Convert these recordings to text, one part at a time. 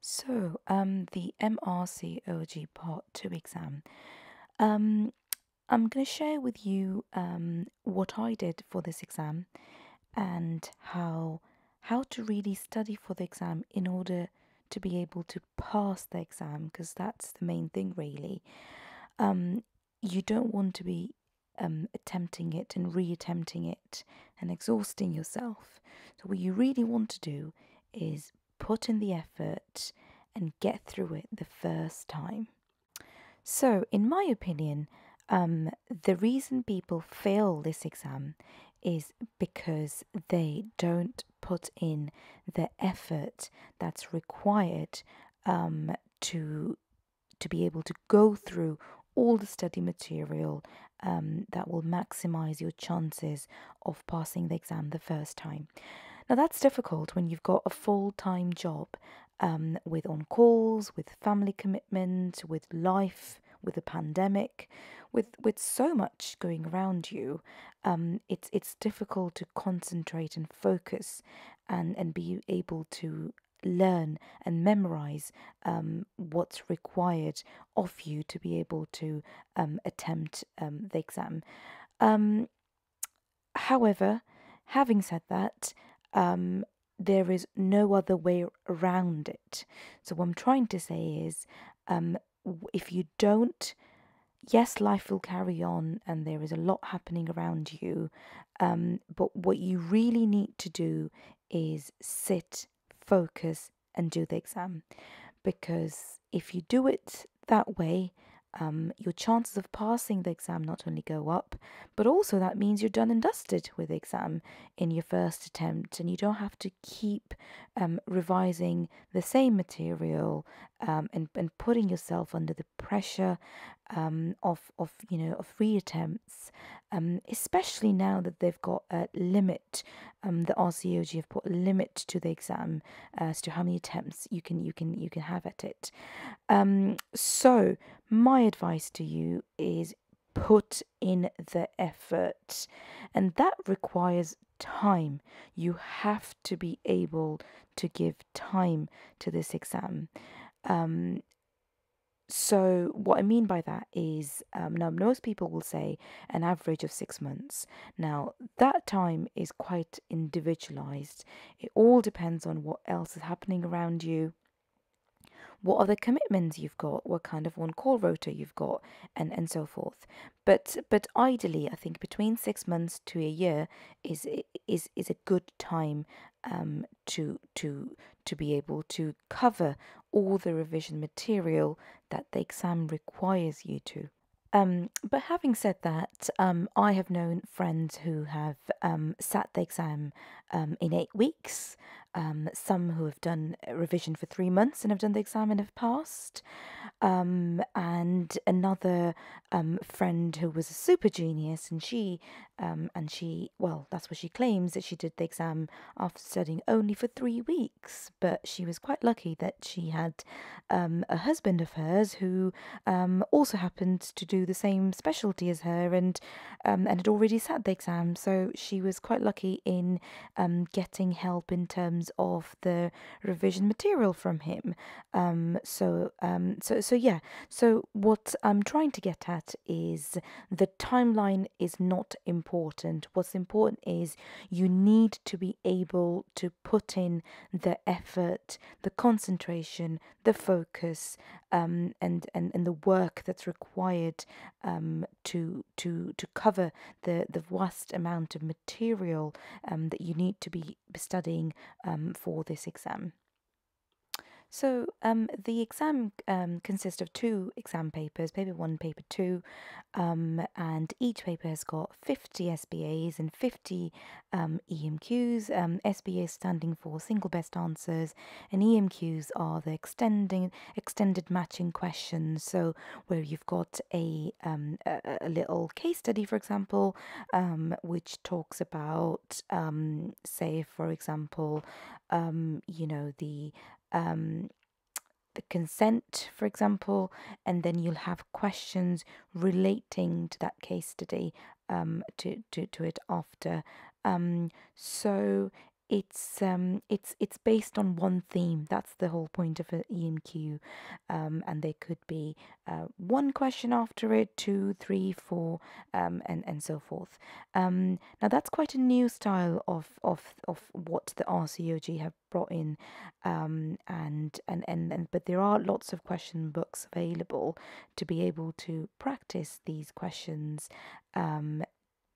So, um, the MRCOG Part 2 exam. Um, I'm going to share with you um, what I did for this exam and how how to really study for the exam in order to be able to pass the exam because that's the main thing really. Um, you don't want to be um, attempting it and re-attempting it and exhausting yourself. So what you really want to do is put in the effort and get through it the first time. So, in my opinion, um, the reason people fail this exam is because they don't put in the effort that's required um, to to be able to go through all the study material um, that will maximize your chances of passing the exam the first time. Now, that's difficult when you've got a full time job um, with on calls, with family commitment, with life, with a pandemic, with, with so much going around you. Um, it's, it's difficult to concentrate and focus and, and be able to learn and memorize um, what's required of you to be able to um, attempt um, the exam. Um, however, having said that, um, there is no other way around it. So, what I'm trying to say is um, if you don't, yes, life will carry on and there is a lot happening around you, um, but what you really need to do is sit, focus, and do the exam. Because if you do it that way, um, your chances of passing the exam not only go up, but also that means you're done and dusted with the exam in your first attempt, and you don't have to keep um, revising the same material um, and and putting yourself under the pressure um, of of you know of reattempts, um, especially now that they've got a limit. Um, the RCOG have put a limit to the exam as to how many attempts you can you can you can have at it. Um, so my advice to you is put in the effort, and that requires time. You have to be able to give time to this exam. Um, so, what I mean by that is, um, now most people will say an average of six months. Now, that time is quite individualized. It all depends on what else is happening around you, what other commitments you've got, what kind of on call rota you've got, and, and so forth. But but ideally, I think between six months to a year is is is a good time um, to to to be able to cover all the revision material that the exam requires you to. Um, but having said that, um, I have known friends who have um, sat the exam um, in eight weeks, um, some who have done revision for three months and have done the exam and have passed, um, and another um, friend who was a super genius, and she and she well, that's what she claims that she did the exam after studying only for three weeks, but she was quite lucky that she had a husband of hers who also happened to do the same specialty as her and um, and had already sat the exam. So she was quite lucky in um, getting help in terms of the revision material from him. Um, so um, so so yeah. So what I'm trying to get at is the timeline is not important. What's important is you need to be able to put in the effort, the concentration, the focus, um, and, and, and the work that's required um, to to to cover the, the vast amount of material um, that you need to be studying um, for this exam. So um, the exam um, consists of two exam papers, paper one, paper two, um, and each paper has got 50 SBAs and 50 um, EMQs. Um, SBA standing for single best answers, and EMQs are the extending extended matching questions. So where you've got a um, a, a, little case study, for example, um, which talks about, um, say, for example, um, you know the um, the consent, for example, and then you'll have questions relating to that case study um, to, to, to it after. Um, so it's um, it's it's based on one theme. That's the whole point of an EMQ, um, and there could be uh, one question after it, two, three, four, um, and and so forth. Um, now that's quite a new style of of of what the RCOG have brought in, um, and, and and and but there are lots of question books available to be able to practice these questions um,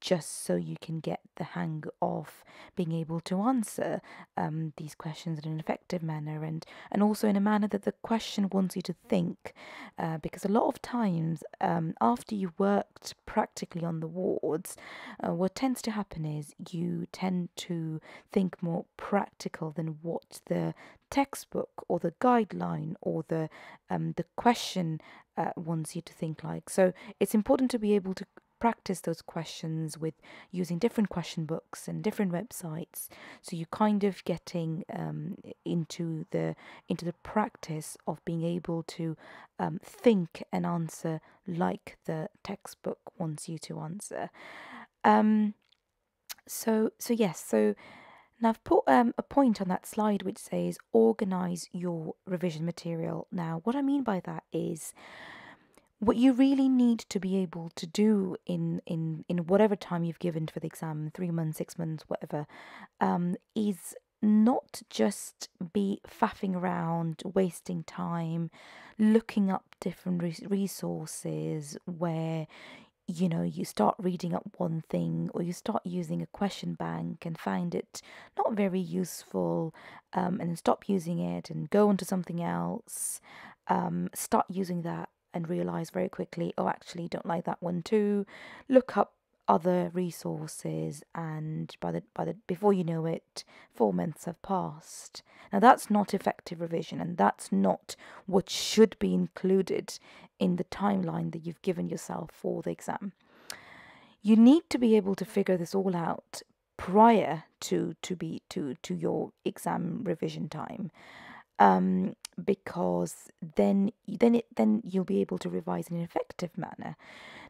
just so you can get the hang of being able to answer um, these questions in an effective manner and, and also in a manner that the question wants you to think. Uh, because a lot of times, um, after you've worked practically on the wards, uh, what tends to happen is you tend to think more practical than what the textbook or the guideline or the um, the question uh, wants you to think like. So it's important to be able to practice those questions with using different question books and different websites so you're kind of getting um, into the into the practice of being able to um, think and answer like the textbook wants you to answer um, so so yes so now I've put um, a point on that slide which says organize your revision material. Now, what I mean by that is what you really need to be able to do in in in whatever time you've given for the exam three months six months whatever um, is not just be faffing around wasting time looking up different resources where you know you start reading up one thing or you start using a question bank and find it not very useful um, and stop using it and go on to something else um, start using that and realize very quickly, oh, actually, don't like that one too. Look up other resources, and by the by the before you know it, four months have passed. Now that's not effective revision, and that's not what should be included in the timeline that you've given yourself for the exam. You need to be able to figure this all out prior to to be to to your exam revision time um, because then then it then you'll be able to revise in an effective manner.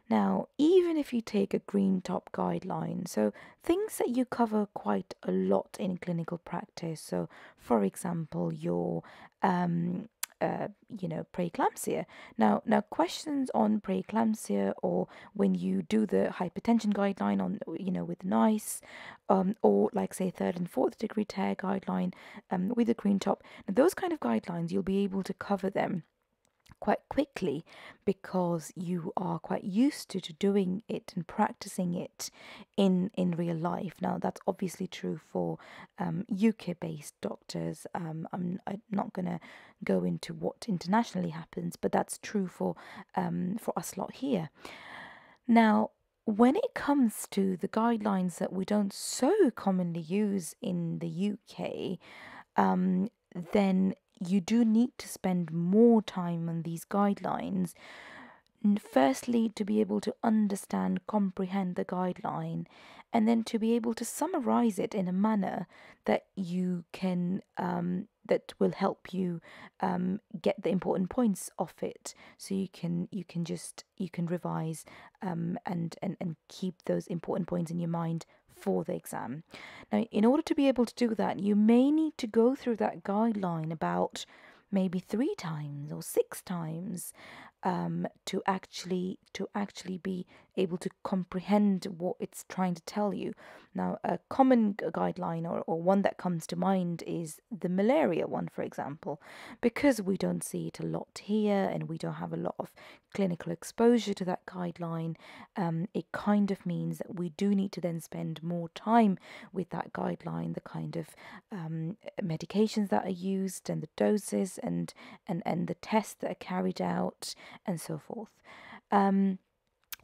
Now, even if you take a green top guideline, so things that you cover quite a lot in clinical practice. So, for example, your um, uh, you know, preeclampsia. Now, now questions on preeclampsia or when you do the hypertension guideline on, you know, with NICE, um, or like say third and fourth degree tear guideline um, with a green top. Now, those kind of guidelines, you'll be able to cover them quite quickly because you are quite used to, to doing it and practicing it in in real life. Now that's obviously true for um, UK based doctors. Um, I'm, I'm not going to go into what internationally happens, but that's true for um, for us lot here. Now when it comes to the guidelines that we don't so commonly use in the UK, um, then you do need to spend more time on these guidelines. Firstly, to be able to understand, comprehend the guideline, and then to be able to summarize it in a manner that you can um, that will help you um, get the important points off it so you can you can just you can revise um, and, and and keep those important points in your mind for the exam. Now, in order to be able to do that, you may need to go through that guideline about maybe three times or six times um, to actually to actually be able to comprehend what it's trying to tell you. Now, a common guideline or, or one that comes to mind is the malaria one, for example, because we don't see it a lot here and we don't have a lot of clinical exposure to that guideline. Um, it kind of means that we do need to then spend more time with that guideline, the kind of um, medications that are used and the doses and and and the tests that are carried out and so forth. Um,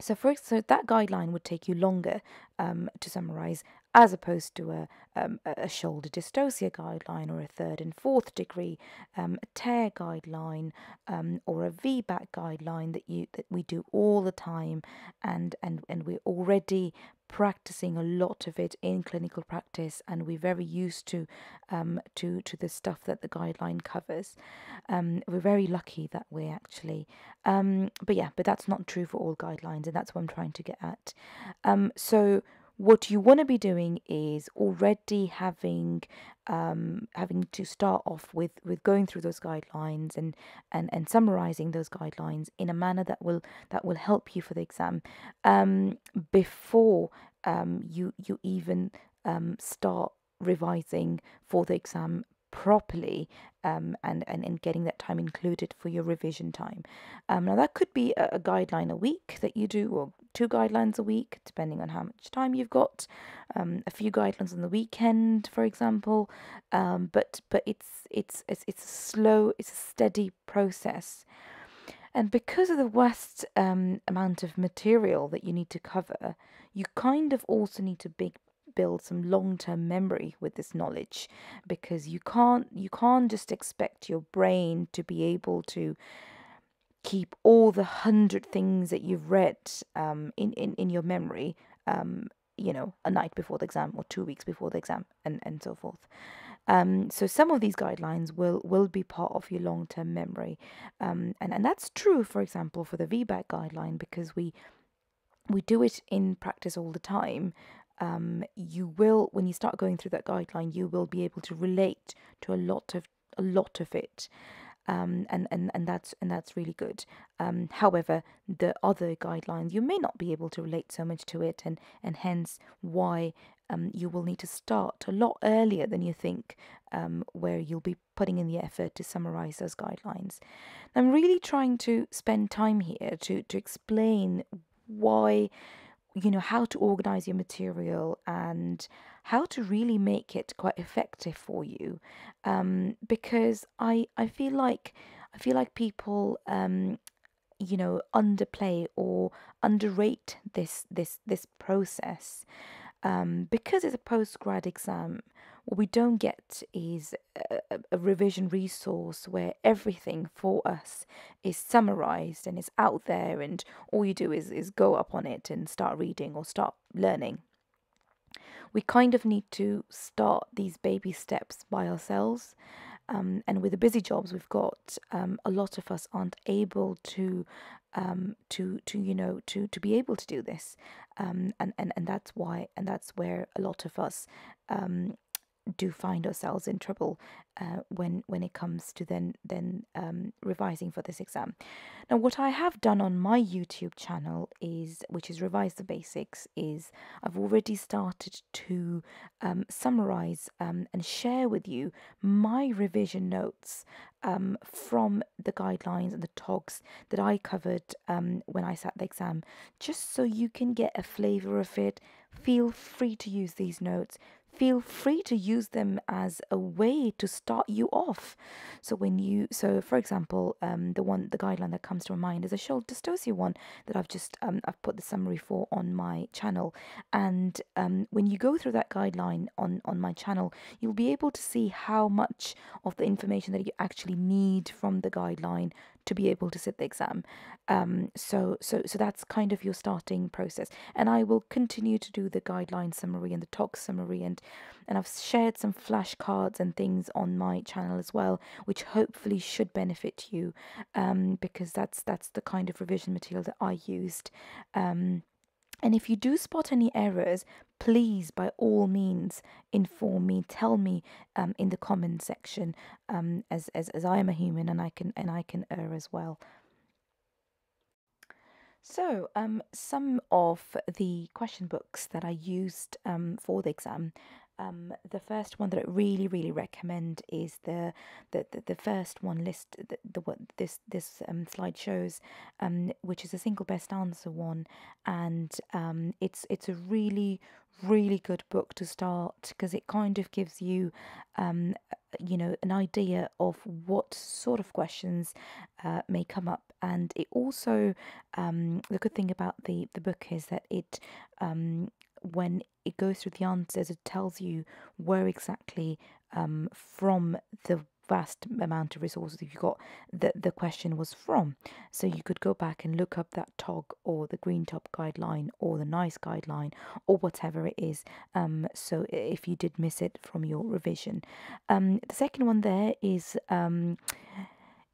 so, for so that guideline would take you longer um, to summarize, as opposed to a um, a shoulder dystocia guideline or a third and fourth degree um, tear guideline um, or a VBAC guideline that you that we do all the time, and and and we're already practicing a lot of it in clinical practice and we're very used to um, to to the stuff that the guideline covers. Um, we're very lucky that we actually um, but yeah but that's not true for all guidelines and that's what I'm trying to get at. Um, so what you want to be doing is already having um, having to start off with with going through those guidelines and and and summarizing those guidelines in a manner that will that will help you for the exam um, before um, you you even um, start revising for the exam properly um, and, and, and getting that time included for your revision time. Um, now, that could be a, a, guideline a week that you do, or two guidelines a week, depending on how much time you've got. Um, a few guidelines on the weekend, for example. Um, but but it's it's it's it's a slow, it's a steady process. And because of the vast um, amount of material that you need to cover, you kind of also need to big, build some long-term memory with this knowledge because you can't you can't just expect your brain to be able to keep all the hundred things that you've read um, in, in, in your memory um, you know a night before the exam or two weeks before the exam and, and so forth. Um, so some of these guidelines will will be part of your long-term memory. Um, and, and that's true for example for the VBAC guideline because we we do it in practice all the time. Um, you will when you start going through that guideline you will be able to relate to a lot of a lot of it um, and, and, and that's and that's really good. Um, however, the other guidelines you may not be able to relate so much to it, and and hence why um, you will need to start a lot earlier than you think, um, where you'll be putting in the effort to summarize those guidelines. I'm really trying to spend time here to to explain why you know how to organize your material and how to really make it quite effective for you um, because i i feel like i feel like people um, you know underplay or underrate this this this process um, because it's a post grad exam what we don't get is a, a, revision resource where everything for us is summarized and is out there, and all you do is, is go up on it and start reading or start learning. We kind of need to start these baby steps by ourselves. Um, and with the busy jobs we've got, um, a lot of us aren't able to, um, to, to you know, to to be able to do this, um, and and and that's why, and that's where a lot of us um, do find ourselves in trouble uh, when when it comes to then then um, revising for this exam. Now, what I have done on my YouTube channel is, which is revise the basics, is I've already started to um, summarize um, and share with you my revision notes um, from the guidelines and the togs that I covered um, when I sat the exam, just so you can get a flavor of it. Feel free to use these notes feel free to use them as a way to start you off. So when you, so for example, um, the one, the guideline that comes to mind is a shoulder dystocia one that I've just, um, I've put the summary for on my channel. And um, when you go through that guideline on on my channel, you'll be able to see how much of the information that you actually need from the guideline to be able to sit the exam. Um, so so so that's kind of your starting process. And I will continue to do the guideline summary and the tog summary and and I've shared some flashcards and things on my channel as well, which hopefully should benefit you um, because that's that's the kind of revision material that I used. Um, and if you do spot any errors, please, by all means, inform me. Tell me um, in the comment section, um, as, as as I am a human and I can and I can err as well. So, um, some of the question books that I used um, for the exam um, the first one that I really, really recommend is the the, the, the first one list the, the what this this um, slide shows, um, which is a single best answer one, and um, it's it's a really really good book to start because it kind of gives you um you know an idea of what sort of questions uh, may come up. And it also um the good thing about the the book is that it um when it goes through the answers, it tells you where exactly um, from the vast amount of resources you got that the question was from. So you could go back and look up that TOG or the Green Top guideline or the NICE guideline or whatever it is. Um, so if you did miss it from your revision, um, the second one there is um,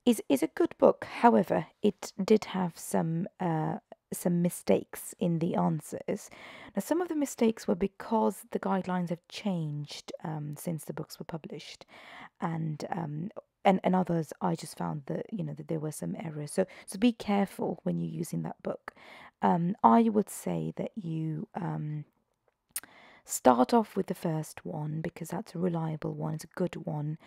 is is a good book. However, it did have some uh, some mistakes in the answers. Now, some of the mistakes were because the guidelines have changed um, since the books were published, and um, and and others I just found that you know that there were some errors. So so be careful when you're using that book. Um, I would say that you um, start off with the first one because that's a reliable one. It's a good one,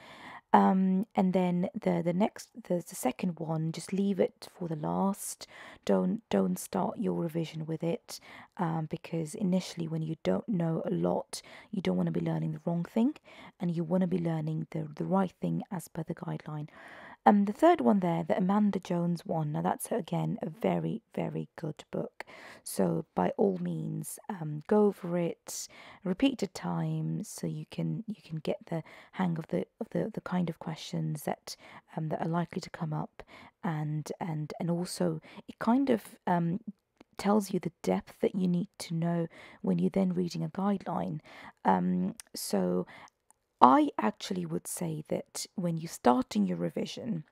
um, and then the the next the, the second one just leave it for the last. Don't don't start your revision with it um, because initially when you don't know a lot you don't want to be learning the wrong thing and you want to be learning the the right thing as per the guideline um, the third one there, the Amanda Jones one, now that's again a very, very good book. So by all means, um, go over it repeated times so you can you can get the hang of the of the, the kind of questions that um, that are likely to come up, and and and also it kind of um, tells you the depth that you need to know when you're then reading a guideline. Um, so I actually would say that when you're starting your revision,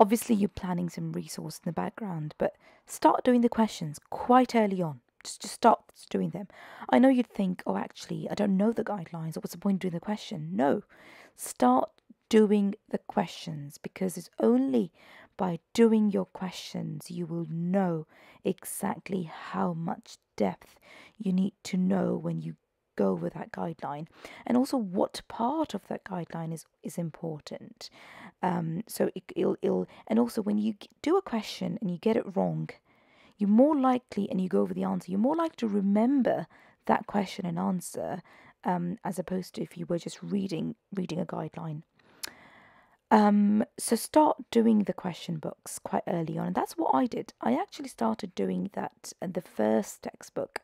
obviously you're planning some resource in the background, but start doing the questions quite early on. Just, just start doing them. I know you'd think, oh, actually, I don't know the guidelines. Or what's the point of doing the question? No, start doing the questions because it's only by doing your questions you will know exactly how much depth you need to know when you go with that guideline. And also what part of that guideline is is important. Um, so it, will it'll and also when you do a question and you get it wrong you're more likely and you go over the answer you're more likely to remember that question and answer um, as opposed to if you were just reading reading a guideline. Um, so start doing the question books quite early on, and that's what I did. I actually started doing that uh, the first textbook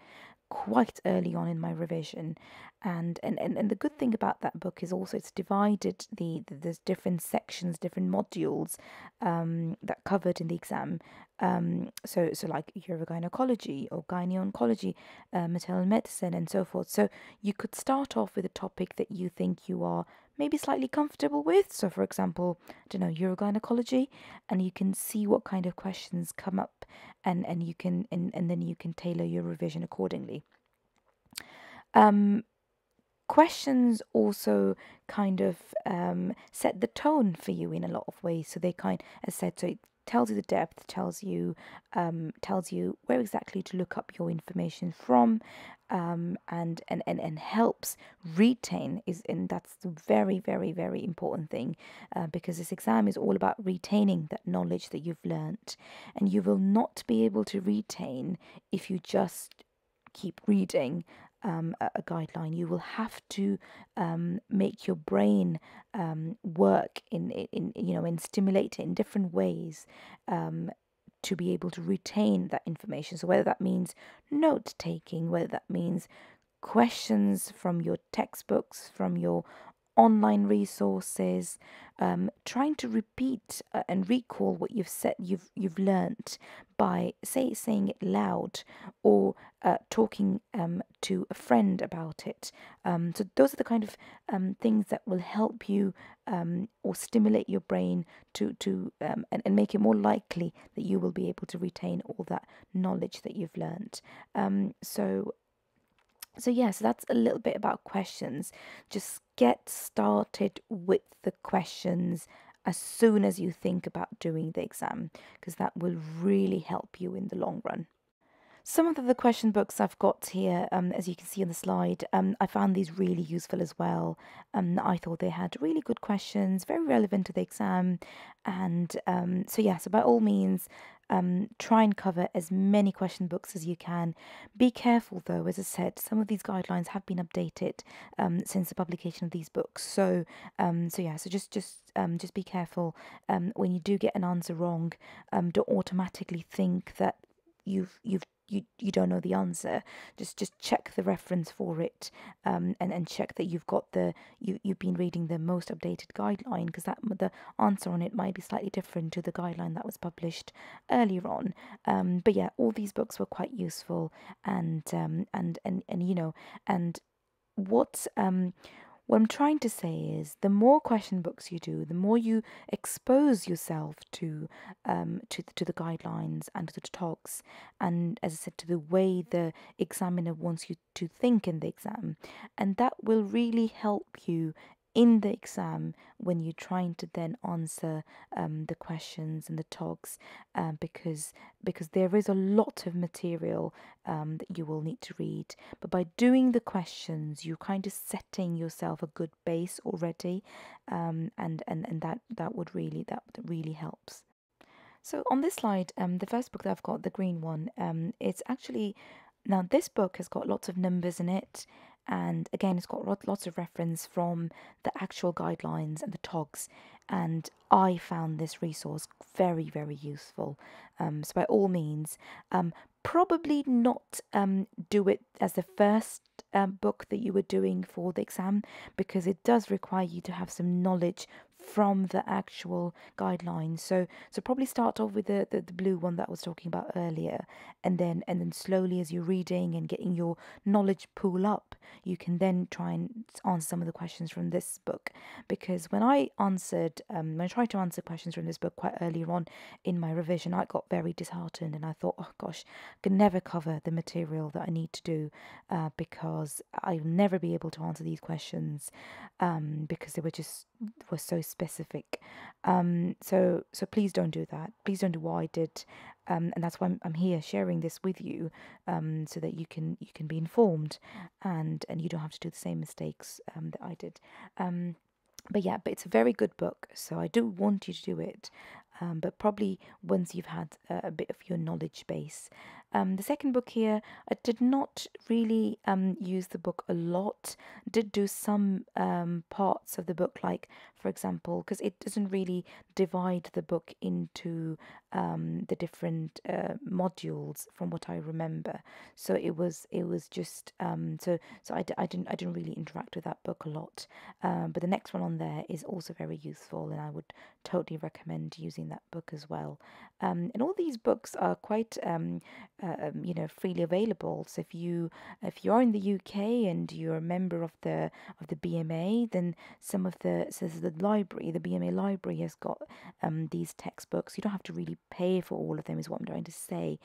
quite early on in my revision. And and, and, and the good thing about that book is also it's divided the, the there's different sections different modules um, that covered in the exam. Um, so so like urogynecology or gyneoncology uh, maternal medicine and so forth. So you could start off with a topic that you think you are maybe slightly comfortable with. So, for example, I don't know, urogynecology, and you can see what kind of questions come up, and and you can and, and then you can tailor your revision accordingly. Um, questions also kind of um, set the tone for you in a lot of ways. So they kind, as said, so it tells you the depth, tells you um, tells you where exactly to look up your information from, um, and, and, and, and helps retain is and that's very very very important thing uh, because this exam is all about retaining that knowledge that you've learnt and you will not be able to retain if you just keep reading um, a, a, guideline. You will have to um, make your brain um, work in, in, you know, and stimulate it in different ways um, to be able to retain that information. So, whether that means note taking, whether that means questions from your textbooks, from your online resources, um, trying to repeat uh, and recall what you've said you've you've learnt by say saying it loud or uh, talking um, to a friend about it. Um, so those are the kind of um, things that will help you um, or stimulate your brain to to um, and, and make it more likely that you will be able to retain all that knowledge that you've learnt. so so, yes, yeah, so that's a little bit about questions. Just get started with the questions as soon as you think about doing the exam, because that will really help you in the long run. Some of the question books I've got here, um, as you can see on the slide, um, I found these really useful as well. Um, I thought they had really good questions, very relevant to the exam. And um, so, yeah, so by all means, um, try and cover as many question books as you can. Be careful though, as I said, some of these guidelines have been updated um, since the publication of these books. So, um, so yeah, so just just um, just be careful um, when you do get an answer wrong. Um, don't automatically think that you've you've you you don't know the answer. Just just check the reference for it um and and check that you've got the you you've been reading the most updated guideline because that the answer on it might be slightly different to the guideline that was published earlier on. Um but yeah all these books were quite useful and um and and and you know and what um what I'm trying to say is the more question books you do, the more you expose yourself to um, to to the guidelines and to the togs, and as I said, to the way the examiner wants you to think in the exam, and that will really help you in the exam when you're trying to then answer um, the questions and the togs um, because because there is a lot of material um, that you will need to read. But by doing the questions you're kind of setting yourself a good base already um, and, and and that that would really that really helps. So on this slide um, the first book that I've got the green one um, it's actually now this book has got lots of numbers in it and again it's got lots of reference from the actual guidelines and the togs. And i found this resource very very useful um, so by all means um, probably not um, do it as the first um, book that you were doing for the exam because it does require you to have some knowledge from the actual guidelines. So so probably start off with the, the, the blue one that I was talking about earlier and then and then slowly as you're reading and getting your knowledge pool up, you can then try and answer some of the questions from this book. Because when I answered um, when I tried to answer questions from this book quite earlier on in my revision, I got very disheartened and I thought, oh gosh, I can never cover the material that I need to do uh, because I'll never be able to answer these questions um, because they were just were so specific. Um, so so please don't do that. Please don't do what I did, um, and that's why I'm, I'm here sharing this with you, um, so that you can you can be informed, and and you don't have to do the same mistakes um, that I did. Um, but yeah, but it's a very good book, so I do want you to do it. Um, but probably once you've had a, a bit of your knowledge base. Um, the second book here, I did not really um, use the book a lot. Did do some um, parts of the book, like for example, because it doesn't really divide the book into um, the different uh, modules, from what I remember. So it was it was just um, so so I d- I didn't I didn't really interact with that book a lot. Um, but the next one on there is also very useful, and I would totally recommend using that book as well. Um, and all these books are quite um, uh, um, you know freely available. So if you if you are in the UK and you're a member of the of the BMA, then some of the so the library, the BMA library has got um, these textbooks. You don't have to really pay for all of them, is what I'm trying to say,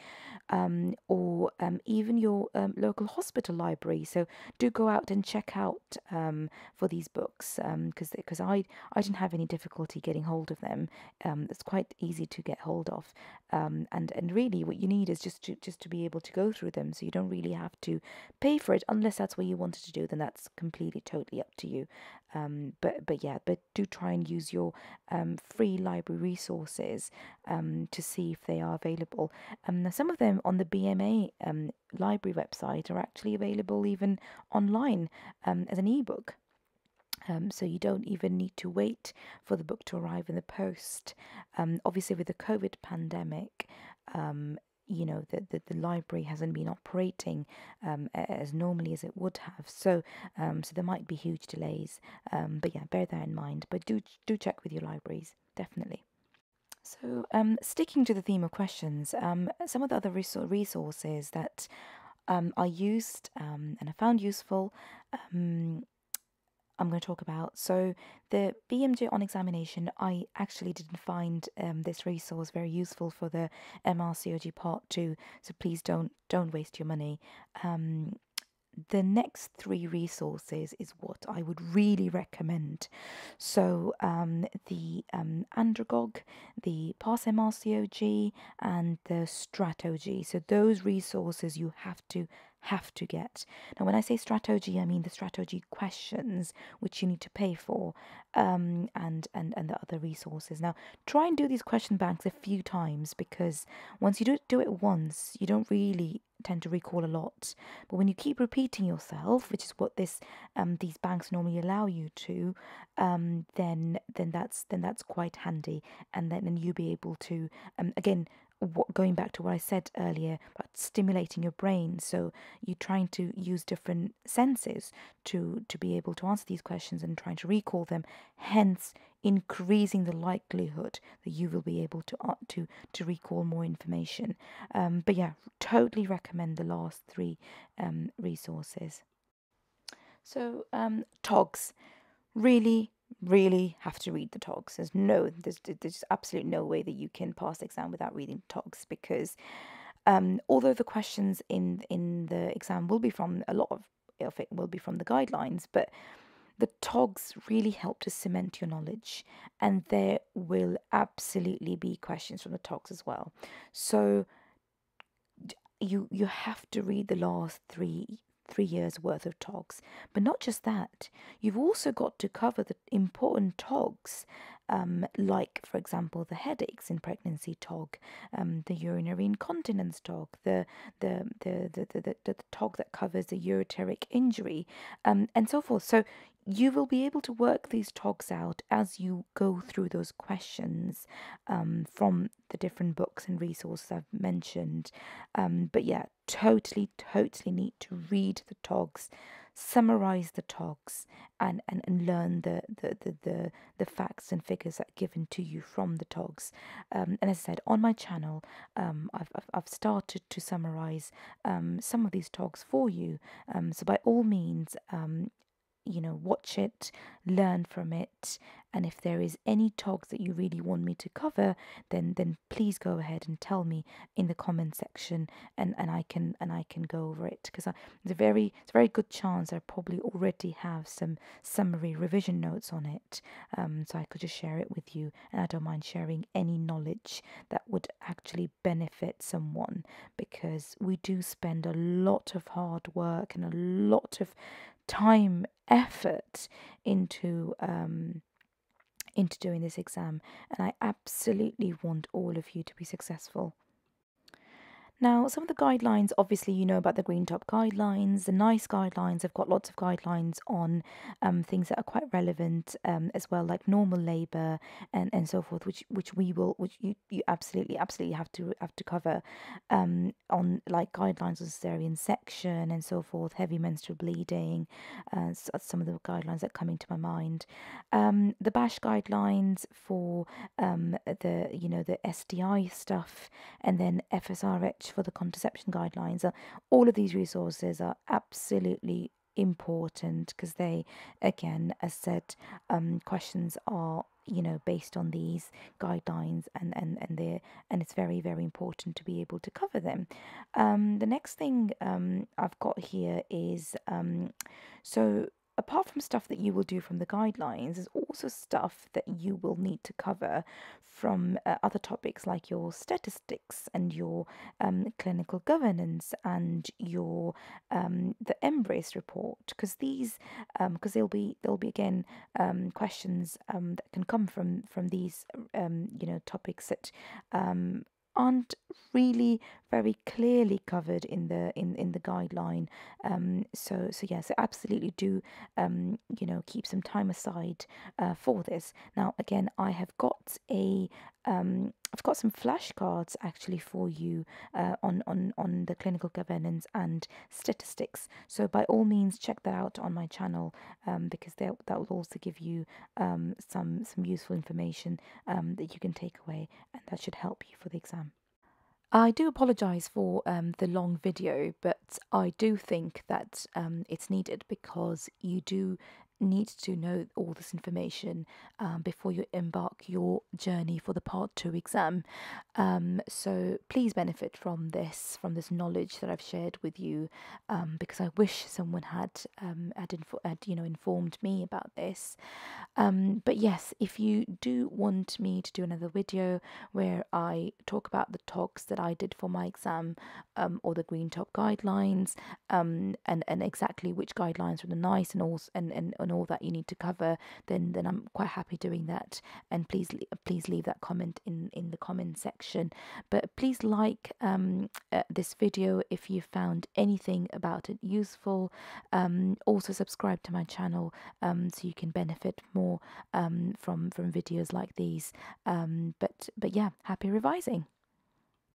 um, or um, even your um, local hospital library. So do go out and check out um, for these books because because I I didn't have any difficulty getting hold of them. it's quite easy to get hold of, and and really what you need is just to just to be able to go through them. So you don't really have to pay for it unless that's what you wanted to do. Then that's completely totally up to you. Um, but but yeah, but do try and use your um, free library resources um, to see if they are available. Um, now some of them on the BMA um, library website are actually available even online um, as an ebook. Um, so you don't even need to wait for the book to arrive in the post. Um, obviously, with the COVID pandemic, um, you know the, the, the library hasn't been operating um, as normally as it would have. So um, so there might be huge delays um, but yeah bear that in mind. But do do check with your libraries definitely. So um, sticking to the theme of questions um, some of the other resources that um, I used and I found useful I'm going to talk about. So, the BMJ on examination, I actually didn't find um, this resource very useful for the MRCOG part two. So please don't don't waste your money. Um, the next three resources is what I would really recommend. So um, the um, Andragog, the Pass MRCOG, and the Strat-OG. So those resources you have to have to get. Now, when I say Strat-OG, I mean the Strat-OG questions, which you need to pay for, um, and, and, and the other resources. Now, try and do these question banks a few times because once you do, do it once, you don't really tend to recall a lot. But when you keep repeating yourself, which is what this um, these banks normally allow you to, um, then then that's then that's quite handy, and then and you'll be able to um, again what, going back to what I said earlier about stimulating your brain. So you're trying to use different senses to to be able to answer these questions and trying to recall them. Hence, increasing the likelihood that you will be able to uh, to to recall more information. Um, but yeah, totally recommend the last three um, resources. So, um, togs. Really, really have to read the togs. There's no, there's, there's absolutely no way that you can pass the exam without reading togs because um, although the questions in in the exam will be from a lot of of it will be from the guidelines, but the togs really help to cement your knowledge, and there will absolutely be questions from the togs as well. So you you have to read the last three three years worth of togs. But not just that, you've also got to cover the important togs, um, like, for example, the headaches in pregnancy tog, um, the urinary incontinence tog, the, the, the, the, the, the, the, tog that covers the ureteric injury, um, and so forth. So you will be able to work these togs out as you go through those questions um, from the different books and resources I've mentioned. Um, but yeah, totally, totally need to read the togs, summarize the togs, and, and, and learn the, the, the, the, the facts and figures that are given to you from the togs. Um, and as I said, on my channel, um, I've, I've, I've started to summarize um, some of these togs for you. Um, so by all means, um, you know, watch it, learn from it, and if there is any togs that you really want me to cover, then then please go ahead and tell me in the comment section, and, and I can and I can go over it because I it's a very it's a very good chance I probably already have some summary revision notes on it, um, so I could just share it with you, and I don't mind sharing any knowledge that would actually benefit someone because we do spend a lot of hard work and a lot of time, effort into um, into doing this exam, and I absolutely want all of you to be successful. Now, some of the guidelines, obviously, you know about the Green Top guidelines. The NICE guidelines I've got lots of guidelines on um, things that are quite relevant um, as well, like normal labour and, and so forth, which which we will, which you, you absolutely absolutely have to have to cover um, on like guidelines on cesarean section and so forth, heavy menstrual bleeding. Uh, some of the guidelines that come into my mind. Um, the BASHH guidelines for um, the you know the STI stuff, and then FSRH for the contraception guidelines. Uh, all of these resources are absolutely important because they, again, as said, um, questions are you know based on these guidelines and and and they and it's very very important to be able to cover them um the next thing um i've got here is um so apart from stuff that you will do from the guidelines, there's also stuff that you will need to cover from uh, other topics like your statistics and your um, clinical governance and your um, the MBRRACE report because these because um, there'll be there'll be again um, questions um, that can come from from these um, you know topics that aren't really very clearly covered in the in, in the guideline. Um, so so yeah, so absolutely do um, you know keep some time aside uh, for this. Now again, I have got a um, I've got some flashcards actually for you uh, on on on the clinical governance and statistics. So by all means, check that out on my channel um, because that that will also give you um, some some useful information um, that you can take away, and that should help you for the exam. I do apologise for um, the long video, but I do think that um, it's needed because you do need to know all this information um, before you embark your journey for the part two exam. Um, so please benefit from this, from this knowledge that I've shared with you, um, because I wish someone had um, had, info- had you know informed me about this. Um, but yes, if you do want me to do another video where I talk about the togs that I did for my exam um, or the Green Top guidelines, and and exactly which guidelines are the nice and all and and, and all that you need to cover, then then I'm quite happy doing that. And please please leave that comment in in the comment section. But please like um, uh, this video if you found anything about it useful. Um, also subscribe to my channel um, so you can benefit more um, from from videos like these. Um, but but yeah, happy revising.